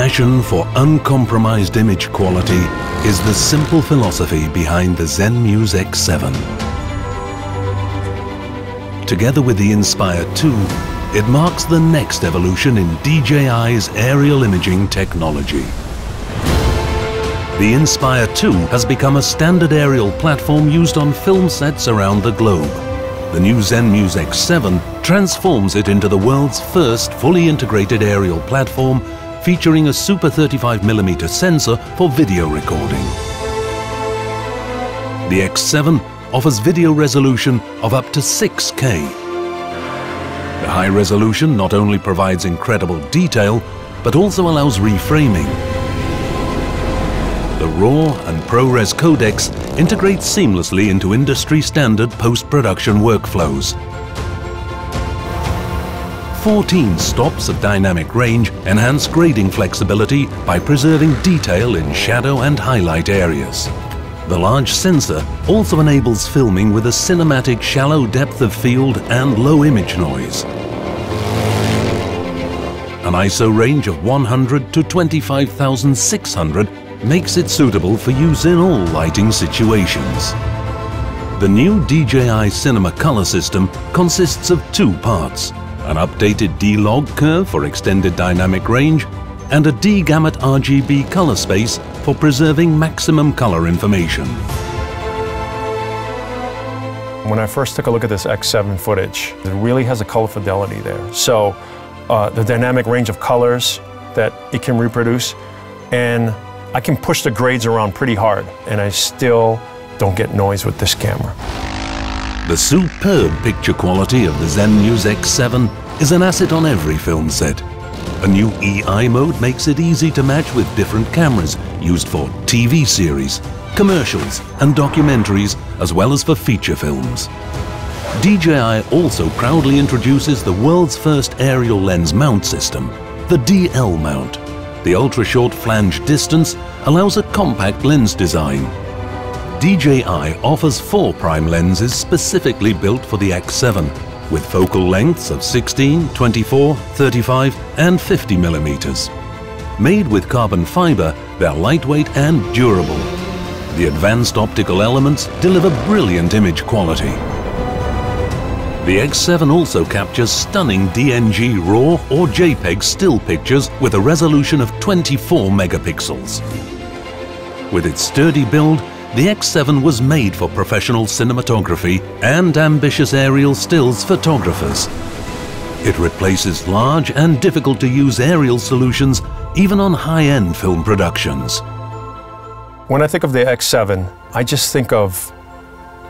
passion for uncompromised image quality is the simple philosophy behind the Zenmuse X7. Together with the Inspire 2, it marks the next evolution in DJI's aerial imaging technology. The Inspire 2 has become a standard aerial platform used on film sets around the globe. The new Zenmuse X7 transforms it into the world's first fully integrated aerial platform featuring a Super 35mm sensor for video recording. The X7 offers video resolution of up to 6K. The high resolution not only provides incredible detail, but also allows reframing. The RAW and ProRes codecs integrate seamlessly into industry-standard post-production workflows 14 stops of dynamic range enhance grading flexibility by preserving detail in shadow and highlight areas. The large sensor also enables filming with a cinematic shallow depth of field and low image noise. An ISO range of 100 to 25,600 makes it suitable for use in all lighting situations. The new DJI Cinema color system consists of two parts, an updated D-log curve for extended dynamic range, and a D-gamut RGB color space for preserving maximum color information. When I first took a look at this X7 footage, it really has a color fidelity there. So uh, the dynamic range of colors that it can reproduce, and I can push the grades around pretty hard, and I still don't get noise with this camera. The superb picture quality of the Zenmuse X7 is an asset on every film set. A new EI mode makes it easy to match with different cameras used for TV series, commercials and documentaries as well as for feature films. DJI also proudly introduces the world's first aerial lens mount system, the DL mount. The ultra-short flange distance allows a compact lens design DJI offers four prime lenses specifically built for the X7 with focal lengths of 16, 24, 35 and 50 millimeters. Made with carbon fiber, they're lightweight and durable. The advanced optical elements deliver brilliant image quality. The X7 also captures stunning DNG RAW or JPEG still pictures with a resolution of 24 megapixels. With its sturdy build, the X7 was made for professional cinematography and ambitious aerial stills photographers. It replaces large and difficult to use aerial solutions even on high-end film productions. When I think of the X7, I just think of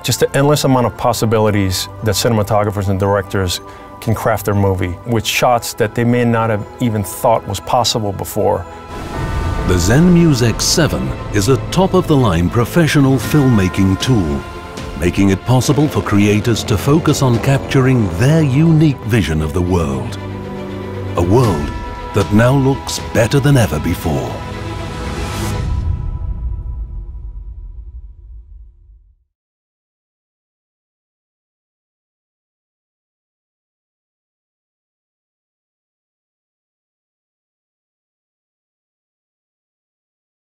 just the endless amount of possibilities that cinematographers and directors can craft their movie with shots that they may not have even thought was possible before. The Zenmuse X7 is a top-of-the-line professional filmmaking tool, making it possible for creators to focus on capturing their unique vision of the world. A world that now looks better than ever before.